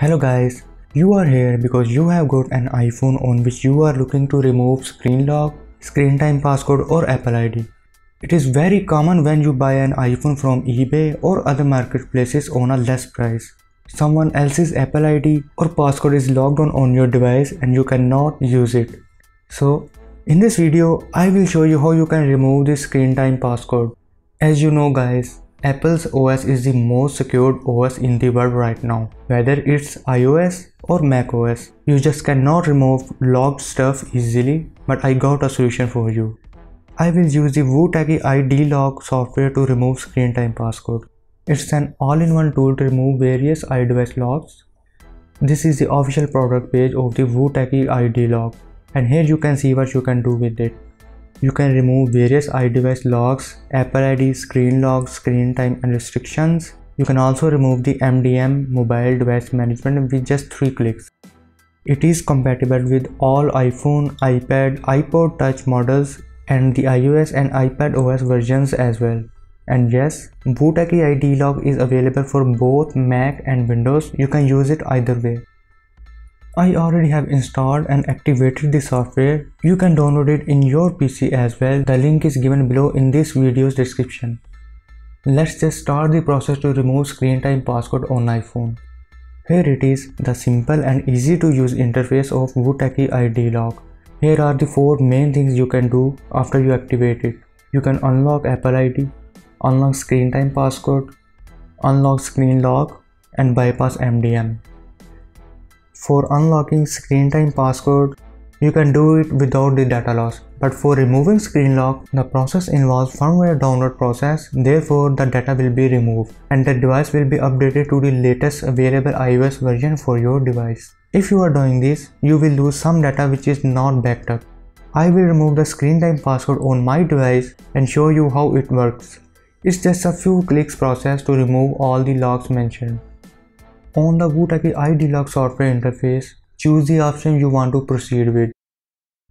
Hello guys, you are here because you have got an iPhone on which you are looking to remove screen lock, screen time passcode or Apple ID. It is very common when you buy an iPhone from eBay or other marketplaces on a less price. Someone else's Apple ID or passcode is logged on on your device and you cannot use it. So in this video, I will show you how you can remove the screen time passcode. As you know guys, Apple's OS is the most secured OS in the world right now. Whether it's iOS or macOS, you just cannot remove logged stuff easily, but I got a solution for you. I will use the WooTechy iDelock software to remove screen time passcode. It's an all-in-one tool to remove various iDevice locks. This is the official product page of the WooTechy iDelock and here you can see what you can do with it. You can remove various iDevice logs, Apple ID, screen logs, screen time and restrictions. You can also remove the MDM mobile device management with just 3 clicks. It is compatible with all iPhone, iPad, iPod Touch models and the iOS and iPad OS versions as well. And yes, WooTechy iDelock is available for both Mac and Windows. You can use it either way. I already have installed and activated the software. You can download it in your PC as well. The link is given below in this video's description. Let's just start the process to remove screen time passcode on iPhone. Here it is, the simple and easy to use interface of WooTechy iDelock. Here are the 4 main things you can do after you activate it. You can unlock Apple ID, unlock screen time passcode, unlock screen lock and bypass MDM. For unlocking screen time passcode, you can do it without the data loss. But for removing screen lock, the process involves firmware download process, therefore the data will be removed and the device will be updated to the latest available iOS version for your device. If you are doing this, you will lose some data which is not backed up. I will remove the screen time passcode on my device and show you how it works. It's just a few clicks process to remove all the locks mentioned. On the WooTechy iDelock software interface, choose the option you want to proceed with.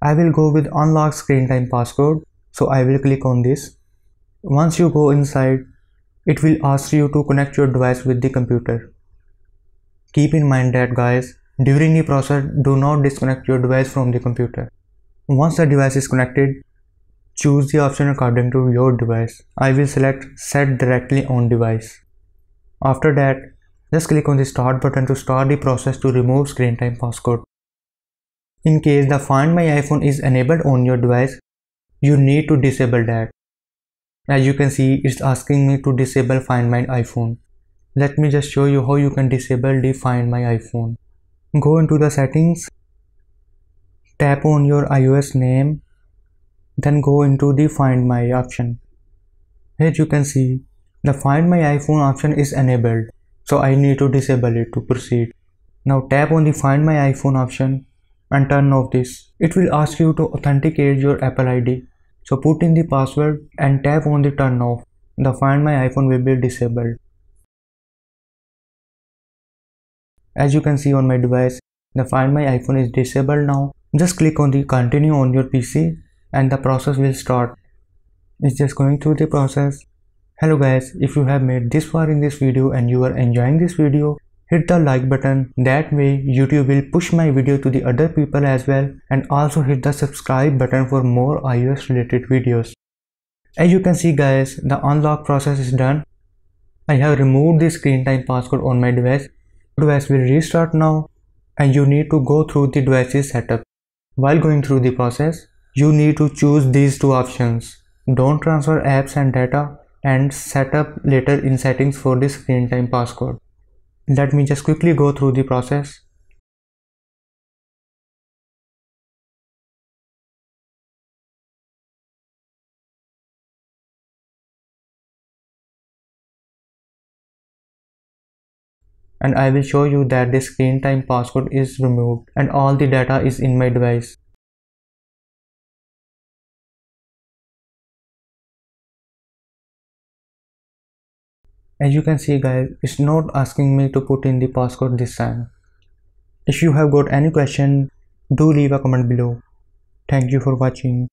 I will go with unlock screen time passcode, so I will click on this. Once you go inside, it will ask you to connect your device with the computer. Keep in mind that guys, during the process, do not disconnect your device from the computer. Once the device is connected, choose the option according to your device. I will select set directly on device. After that, just click on the start button to start the process to remove screen time passcode. In case the find my iPhone is enabled on your device, you need to disable that. As you can see, it's asking me to disable find my iPhone. Let me just show you how you can disable the find my iPhone. Go into the settings, tap on your iOS name, then go into the find my option. Here you can see the find my iPhone option is enabled so I need to disable it to proceed. Now tap on the find my iPhone option and turn off this. It will ask you to authenticate your Apple ID. So put in the password and tap on the turn off. The find my iPhone will be disabled. As you can see on my device, the find my iPhone is disabled now. Just click on the continue on your PC and the process will start. It's just going through the process Hello guys, if you have made this far in this video and you are enjoying this video, hit the like button. That way YouTube will push my video to the other people as well and also hit the subscribe button for more iOS related videos. As you can see guys, the unlock process is done. I have removed the screen time passcode on my device. Device will restart now and you need to go through the device's setup. While going through the process, you need to choose these two options. Don't transfer apps and data and set up later in settings for the screen time passcode. Let me just quickly go through the process. and I will show you that the screen time passcode is removed and all the data is in my device. As you can see guys, it's not asking me to put in the passcode this time. If you have got any question, do leave a comment below. Thank you for watching.